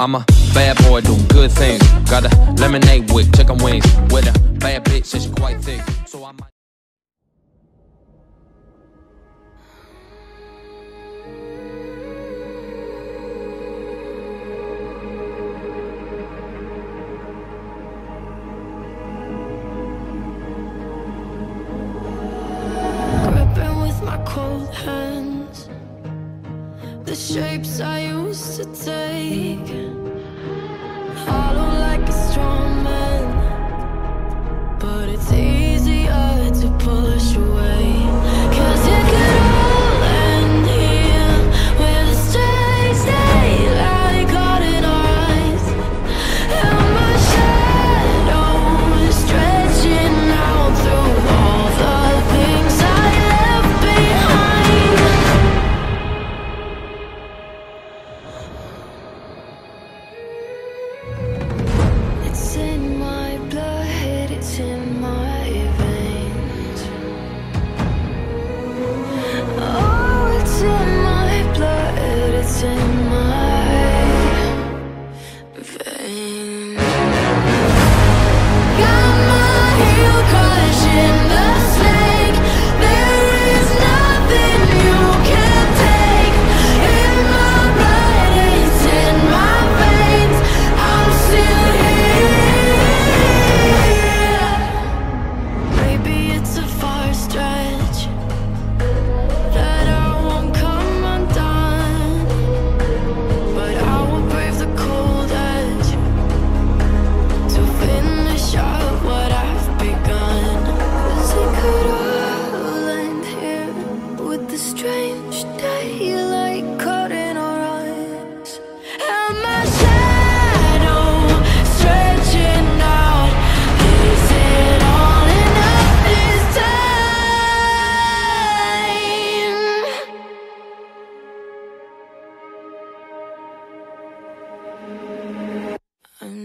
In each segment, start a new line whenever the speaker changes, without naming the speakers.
I'm a bad boy, doing good things. Got a lemonade with chicken wings. With a bad bitch, and she quite thick. So I might.
shapes I used to take in my veins.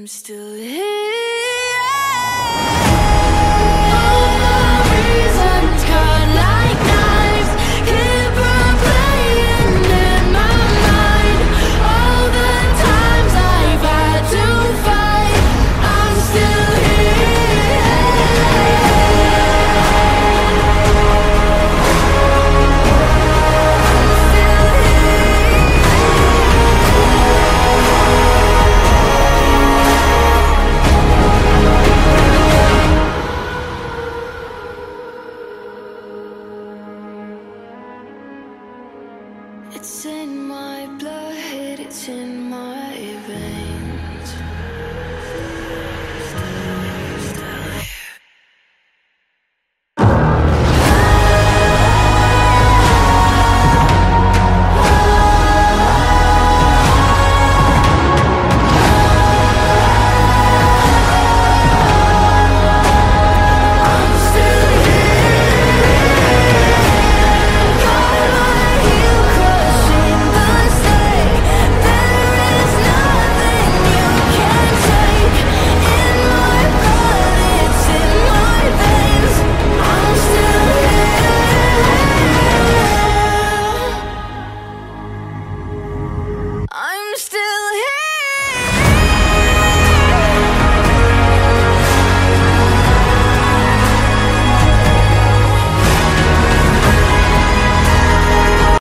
I'm still here. It's in my blood, it's in my veins.